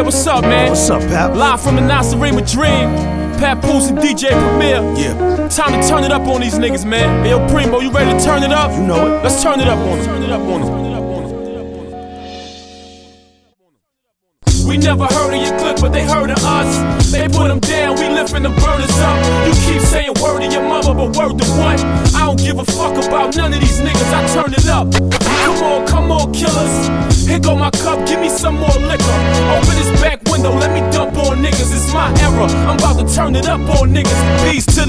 Yeah, what's up, man? What's up, pal? Live from the Nacirema Dream. Papoose and DJ Premier. Yeah. Time to turn it up on these niggas, man. Hey, yo, Primo, you ready to turn it up? You know it. Let's turn it up on them. Turn it up on them. We never heard of your clip, but they heard of us. They put them down, we lifting the burners up. You keep saying word to your mother, but word to what? I don't give a fuck about none of these niggas, I turn it up. Come on, come on, killers. Here go my cup, give me some more liquor. Open this back window, let me dump on niggas. It's my era, I'm about to turn it up on niggas.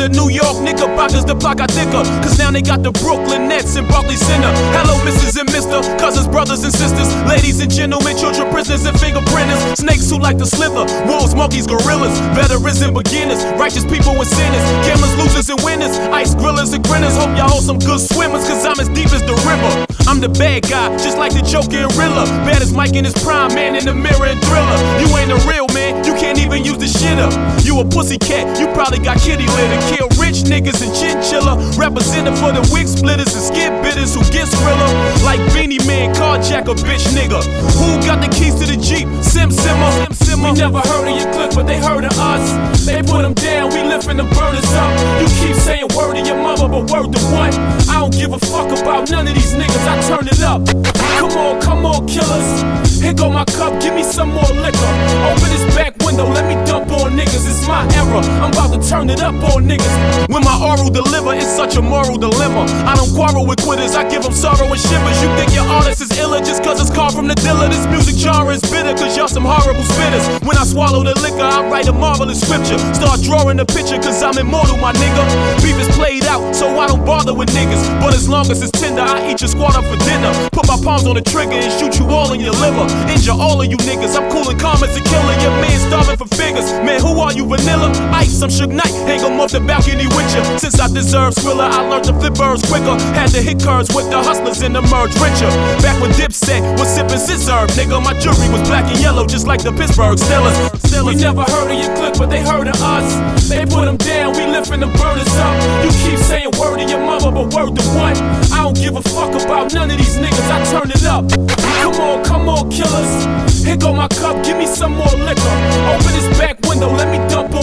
The New York Knickerbockers, the block I thicker. Cause now they got the Brooklyn Nets and Barclays Center. Hello, Mrs. and Mr. Cousins, brothers and sisters, ladies and gentlemen, children, prisoners, and fingerprinters. Snakes who like to slither, wolves, monkeys, gorillas, veterans and beginners, righteous people and sinners, gamblers, losers and winners, ice grillers and grinners. Hope y'all hold some good swimmers, cause I'm as deep as the river. I'm the bad guy, just like the Joker and Rilla. Bad as Mike in his prime, man in the mirror and thriller. You ain't a real man, you can't even use the shit up. You a pussy cat, you probably got kitty litter. Kill rich niggas and chinchilla. Represented for the wig splitters and skid bitters who get skrilla. Like Beenie Man, carjack a bitch nigga. Who got the keys to the Jeep? Sim Simma. Sim Simma. We never heard of your clip, but they heard of us. They put them down, we lifting the burners up. You keep saying word to your mother, but word to what? I don't give a fuck about none of these niggas, I turn it up. Come on, come on, killers. Here go my cup, give me some more liquor. Open this back window, let me dump on niggas. It's my era, I'm about to turn it up on niggas. When my oral deliver, it's such a moral dilemma. I don't quarrel with quitters, I give them sorrow and shivers. You think your artist is iller just cause it's carved from the dealer. This music genre is I swallow the liquor, I write a marvelous scripture. Start drawing the picture cause I'm immortal, my nigga. Beef is played out, so I don't bother with niggas. But as long as it's tender, I eat your squad up for dinner. Put my palms on the trigger and shoot you all in your liver. Injure all of you niggas. I'm cool and calm as a killer. Your man starving for figures. Man, who are you, vanilla? Ice, I'm Suge Knight. Hang 'em off the balcony with you. Since I deserve Skrilla, I learned to flip birds quicker. Had to hit curves with the hustlers and emerge richer. Back when Dipset was sipping scissor, nigga, my jewelry was black and yellow, just like the Pittsburgh Steelers. We never heard of your clip, but they heard of us. They put them down, we lifting the burners up. You keep saying word to your mother, but word to what? I don't give a fuck about none of these niggas, I turn it up. Come on, come on, killers. Here go my cup, give me some more liquor. Open this back window, let me dump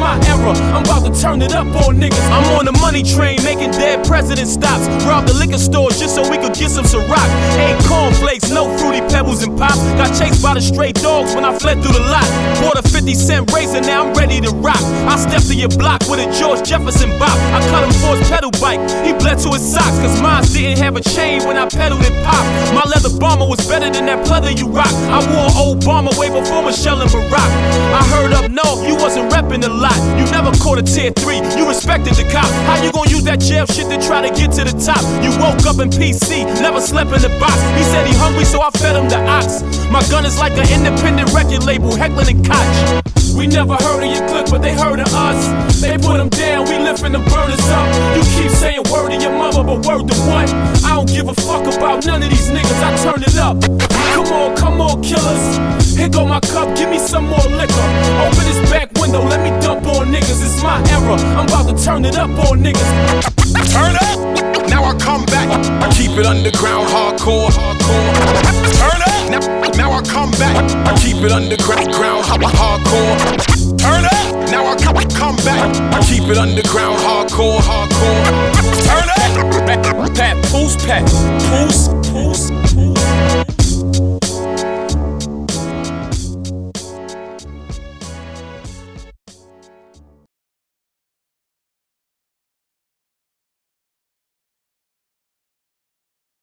my era, I'm about to turn it up on niggas. I'm on the money train, making dead president stops. Rob the liquor store just so we could get some Ciroc. Eight cornflakes, no fruity pebbles and pops. Got chased by the stray dogs when I fled through the lot. Bought a 50 cent razor, now I'm ready to rock. I stepped to your block with a George Jefferson bop. I cut him for his pedal bike, he bled to his socks. Cause mine didn't have a chain when I pedaled it pop. My leather bomber was better than that pleather you rock. I wore an Obama way before Michelle and Barack. I heard up north, you wasn't repping a lot. You never caught a tier three, you respected the cop. How you gonna use that jail shit to try to get to the top? You woke up in PC, never slept in the box. He said he hungry, so I fed him the ox. My gun is like an independent record label, Heckler and Koch. We never heard of your clip, but they heard of us. They put them down, we lifting the burners up. You keep saying word to your mother, but word to what? I don't give a fuck about none of these niggas, I turn it up. Come on, come on, killers. Here go my cup, give me some more liquor. Open this back window, let me niggas. It's my era, I'm about to turn it up on niggas. Turn up. Now I come back. I keep it underground, hardcore. Hardcore. Turn up. Now, now I come back. I keep it underground, ground, hardcore. Turn up. Now I come, come back. I keep it underground, hardcore, hardcore. Turn up. Pat, Poose, Pat, Poose, Poose.